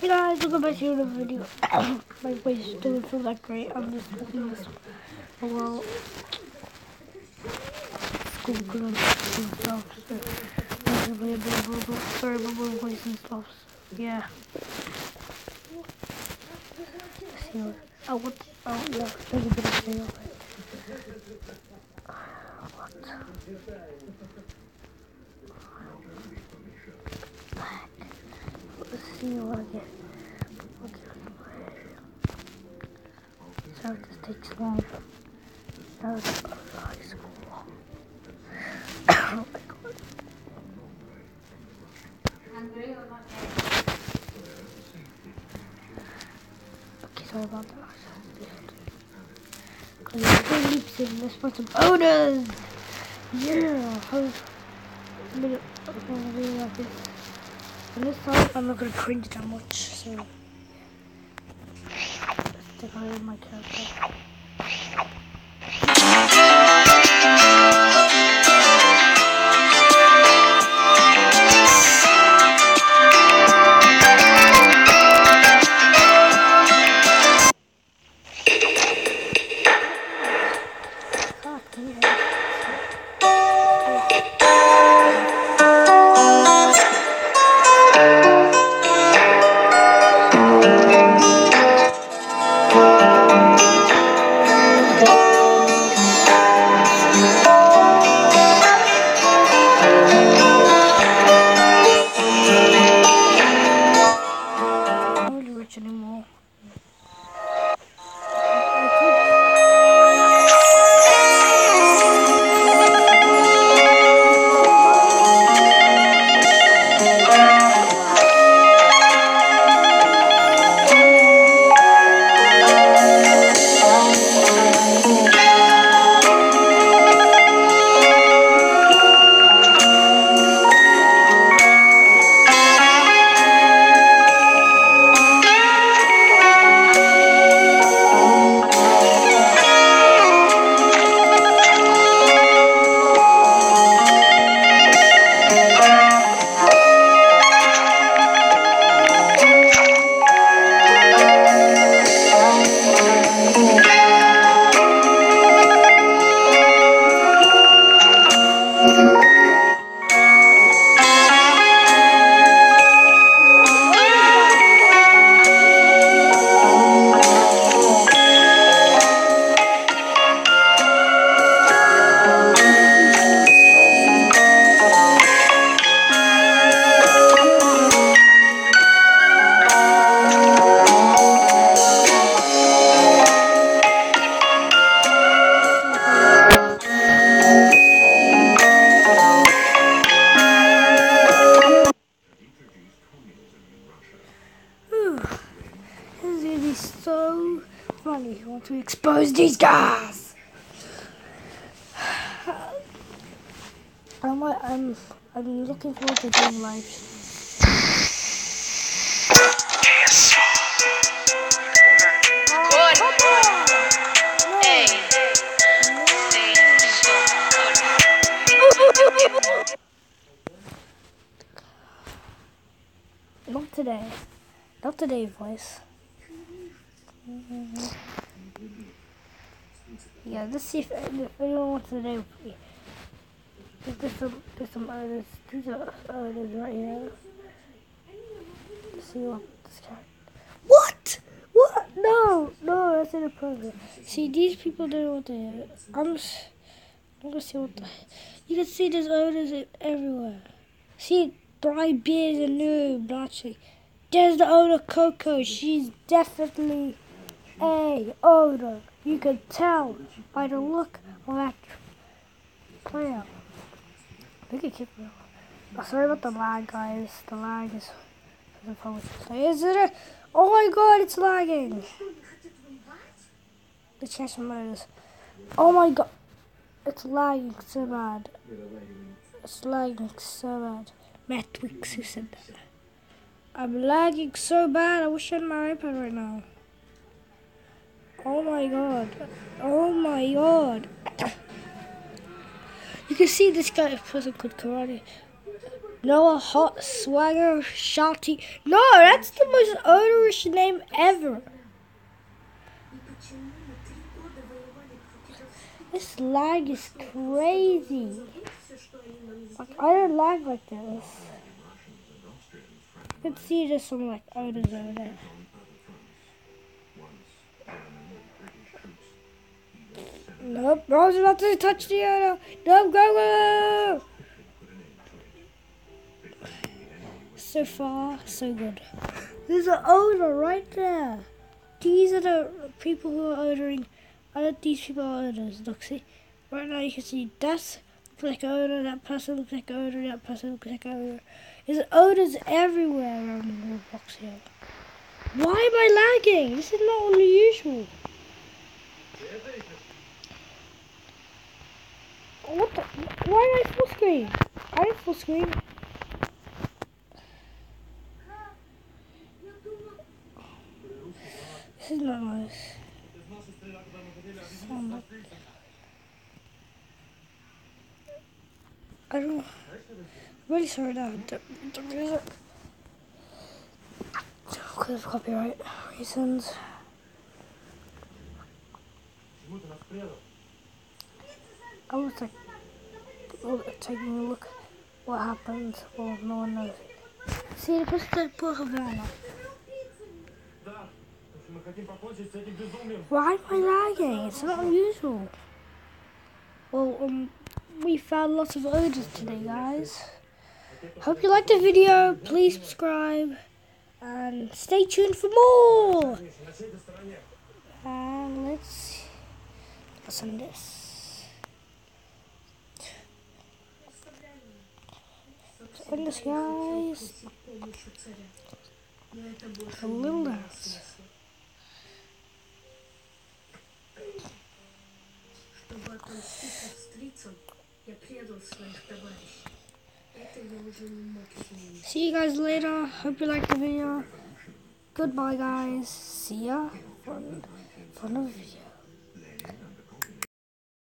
Hey guys, welcome back to another video. My voice doesn't feel that great. I'm just doing this while school because I'm. Sorry about my voice and stuff. So, yeah. See what. Oh, what? Oh, yeah. There's a bit of video. What? Okay. Sorry, this takes long. That was high school. oh my god. Okay, sorry about that. Cause it's leaps in. Let's put some oders. Yeah. I'm I'm gonna be like this. I'm not gonna cringe that much, so let's my character. Ah, hear funny. I want to expose these guys. I'm, uh, I'm, I'm looking forward to doing live. Not today. Not today, voice. Yeah, let's see if, anyone wants to me. There's some, there's some others, there's some others right here. Let's see what this guy. What? What? No, no, that's inappropriate. See, these people don't know what they are. I'm just, I'm gonna see what the. You can see there's e- everywhere. See, bright beers and new blatchy. There's the owner Coco. She's definitely a oder. You can tell by the look of that. They could kick me off. Oh, sorry about the lag, guys. The lag is. Is it? A, Oh my god, it's lagging. The chest murders. Oh my god. It's lagging so bad. It's lagging so bad. Matt Twix who said that. I'm lagging so bad. I wish I had my iPad right now. Oh my god. Oh my god. You can see this guy, person called Karate. Noah Hot Swagger Shotty. No, that's the most odorous name ever. This lag is crazy. Like I don't lag like this. You can see there's some like oders over there. Nope, I was about to touch the oder. Nope, go, go. So far, so good. There's an oder right there. These are the people who are odering. Uh, these people are oders. Look, see? Right now you can see that looks like oder, that person looks like oder, that person looks like oder. There's oders everywhere around the Roblox here. Why am I lagging? This is not unusual. What the? Why am I full screen? I am full screen. This is not nice. Sound like- I don't. Really sorry now. The, music. Because of copyright reasons. I was like taking a look what happened. Well, no one knows. Сели просто порвано. Why am I lagging? It's not unusual. Well, um, we found lots of oders today, guys. Hope you liked the video. Please subscribe and stay tuned for more. And let's listen this. In the skies, a little dance. Чтобы отомстить австрийцам, я предал своих товарищей. Это я уже не мог изменить. See you guys later. Hope you liked the video. Goodbye, guys. See ya for, for another video.